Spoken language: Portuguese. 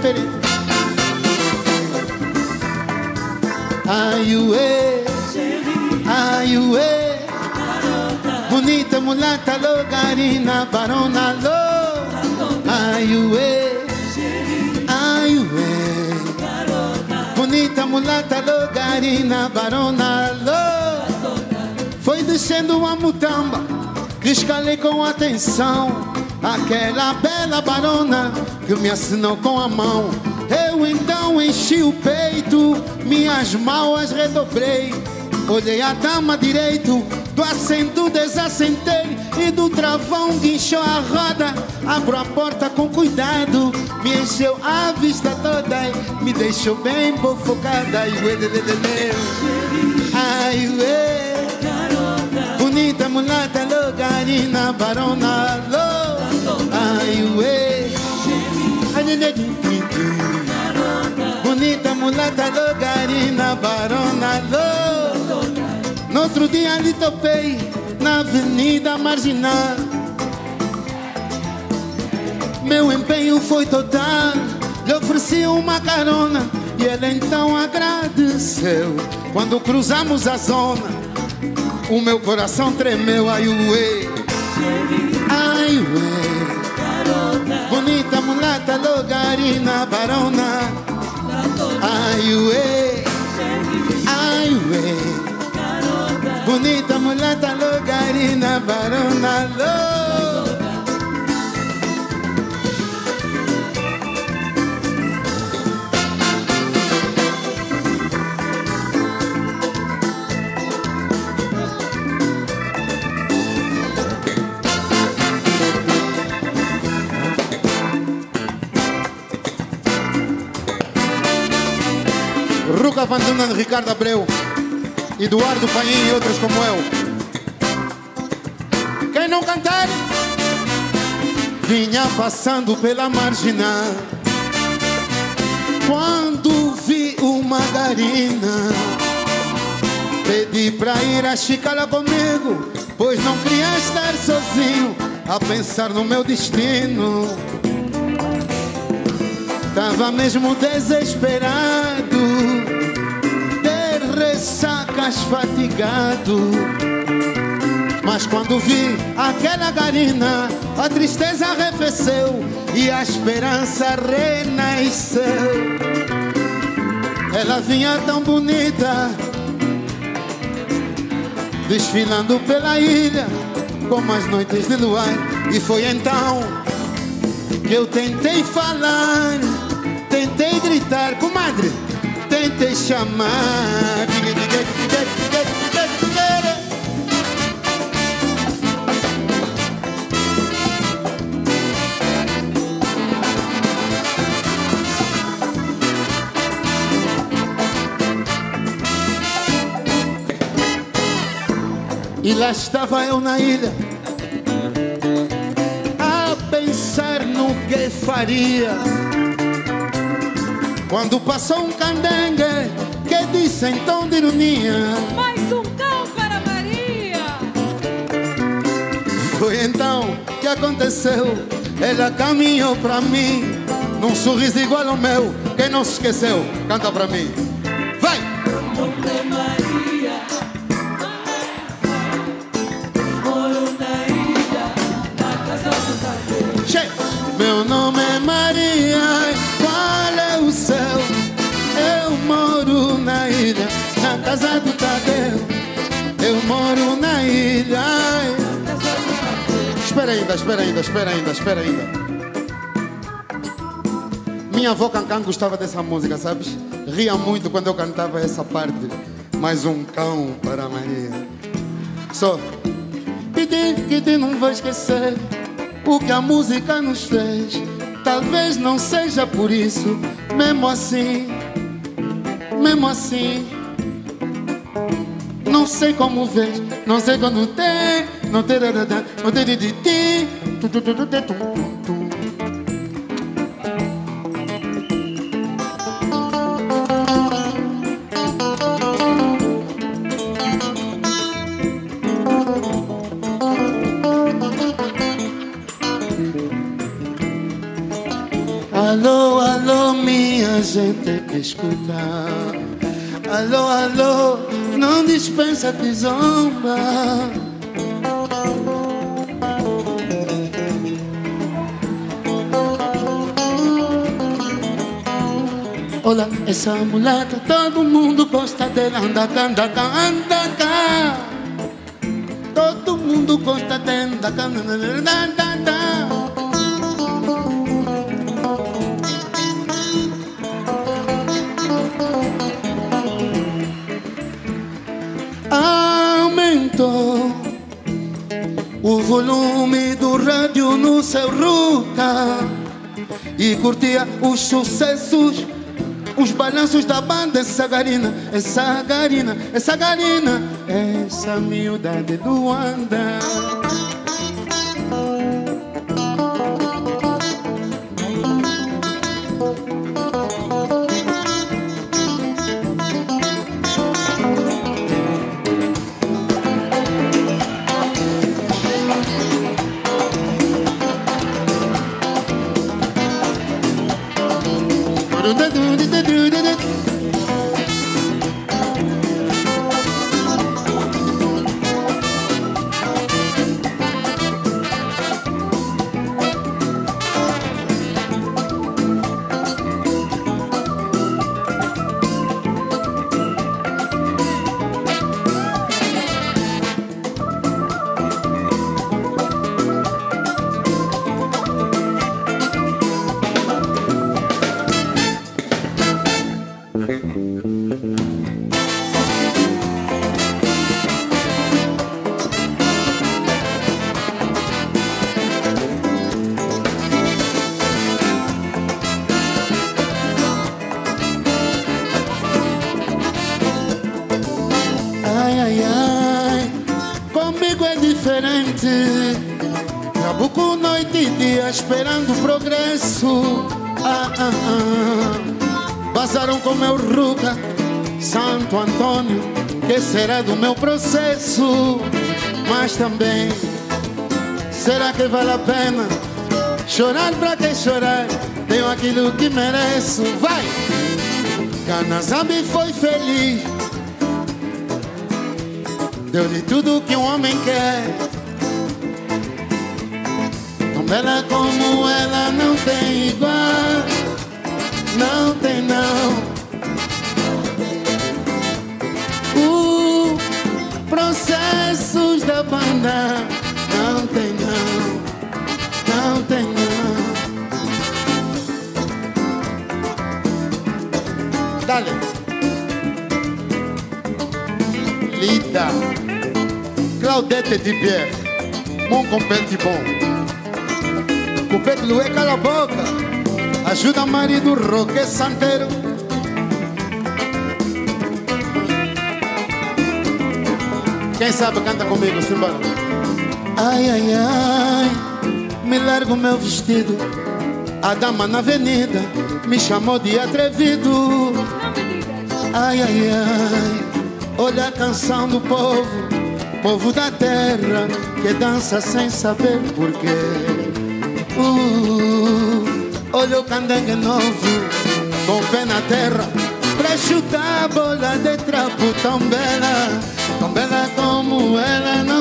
Pere. Ai, ué, ai, ué. Bonita mulata, logarina, barona, lo. Ai, ué, ai, ué. Bonita mulata, logarina, barona, lo. Foi descendo uma mutamba, que escalei com atenção. Aquela bela barona que me assinou com a mão. Eu então enchi o peito, minhas mãos redobrei. Olhei a dama direito, do assento desassentei e do travão guinchou a roda. Abro a porta com cuidado, me encheu a vista toda me deixou bem bofocada. Ai, ué, lê, lê, lê. Ai. Mulata, logarina, barona, lo. Ai, ué. Bonita mulata, logarina, barona, lo. No outro dia lhe topei na avenida marginal. Meu empenho foi total, lhe ofereci uma carona e ele então agradeceu. Quando cruzamos a zona, o meu coração tremeu, ai ué, ai ué. Bonita mulata, logarina, barona, ai ué, ai ué. Bonita Ruca Vanduna, Ricardo Abreu, Eduardo Paim e outros como eu. Quem não cantar, vinha passando pela marginal. Quando vi uma garina, pedi pra ir a Chicala comigo, pois não queria estar sozinho a pensar no meu destino. Tava mesmo desesperado, de ressacas fatigado. Mas quando vi aquela garina, a tristeza arrefeceu e a esperança renasceu. Ela vinha tão bonita, desfilando pela ilha, como as noites de luar. E foi então que eu tentei falar, tentei gritar, comadre, tentei chamar. E lá estava eu na ilha a pensar no que faria. Quando passou um candengue que disse em tom de ironia: Mais um cão para Maria. Foi então que aconteceu. Ela caminhou pra mim, num sorriso igual ao meu. Quem não se esqueceu, canta pra mim. Vai! Meu nome é Maria, moro na ilha. Espera ainda, espera ainda, espera ainda, espera ainda. Minha avó Cancan gostava dessa música, sabes? Ria muito quando eu cantava essa parte. Mais um cão para Maria. Só. Pedi que te não vou esquecer o que a música nos fez. Talvez não seja por isso, mesmo assim, mesmo assim. Sei como vês, não sei quando tem, não tem, não tem, de ti. Alô, alô, minha gente que escuta. Alô, alô, não dispensa zomba. Olha essa mulata, todo mundo gosta dela. Anda cá, anda cá, anda cá. Todo mundo gosta dela. Anda anda anda. Volume do rádio no seu ruta e curtia os sucessos, os balanços da banda. Essa garina, essa garina, essa garina, essa miúda de Luanda. Trabuco noite e dia esperando progresso. Ah, ah, ah. Vazaram com meu ruga, Santo Antônio, que será do meu processo? Mas também, será que vale a pena chorar pra que chorar? Tenho aquilo que mereço. Vai! Canazabe foi feliz. Deu-lhe tudo que um homem quer. Bela como ela não tem igual. Não tem não. Uh, processos da banda. Não tem não. Não tem não. Dale. Lida. De Pierre. Mon compete bom. Cupete Lué, cala a boca. Ajuda marido Roque Santeiro. Quem sabe canta comigo, simbora. Ai, ai, ai, me largo meu vestido. A dama na avenida me chamou de atrevido. Ai, ai, ai, olha a canção do povo, povo da terra, que dança sem saber porquê. Uh, olha o candangue novo, com pé na terra, pra chutar a bola de trapo tão bela, tão bela como ela não.